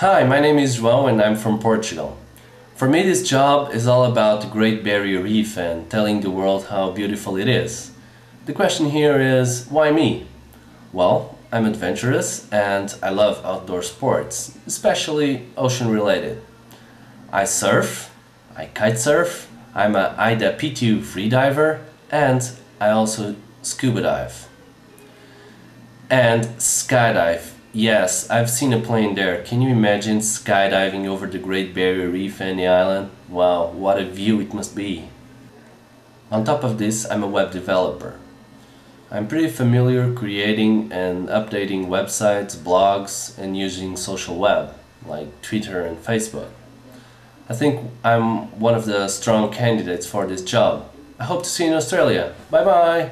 Hi, my name is João and I'm from Portugal. For me this job is all about the Great Barrier Reef and telling the world how beautiful it is. The question here is, why me? Well, I'm adventurous and I love outdoor sports, especially ocean related. I surf, I kite surf, I'm a AIDA P2 freediver and I also scuba dive. And skydive Yes, I've seen a plane there. Can you imagine skydiving over the Great Barrier Reef and the island? Wow, what a view it must be. On top of this, I'm a web developer. I'm pretty familiar creating and updating websites, blogs, and using social web, like Twitter and Facebook. I think I'm one of the strong candidates for this job. I hope to see you in Australia. Bye bye!